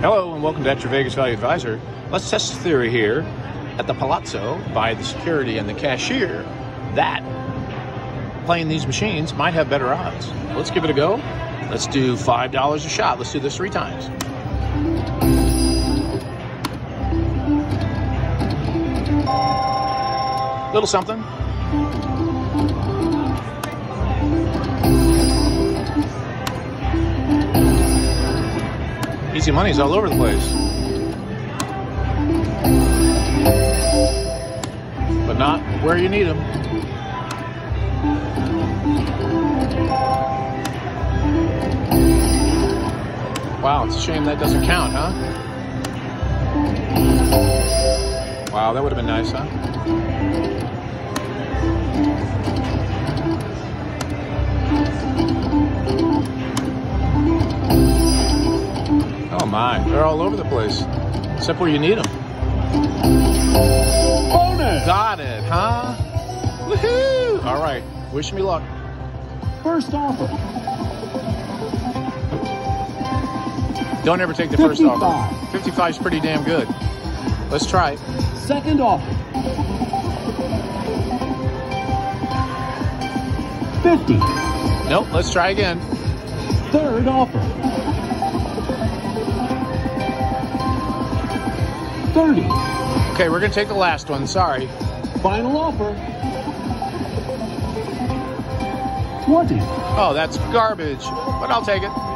Hello and welcome to At Your Vegas Value Advisor. Let's test the theory here at the Palazzo by the security and the cashier that playing these machines might have better odds. Let's give it a go. Let's do $5 a shot. Let's do this three times. Little something. Easy money's all over the place. But not where you need them. Wow, it's a shame that doesn't count, huh? Wow, that would have been nice, huh? My, they're all over the place. Except where you need them. Bonus! Got it, huh? Woohoo! All right, wish me luck. First offer. Don't ever take the first offer. 55 is pretty damn good. Let's try it. Second offer. 50. Nope, let's try again. Third offer. 30. Okay, we're gonna take the last one, sorry. Final offer. 20. Oh, that's garbage, but I'll take it.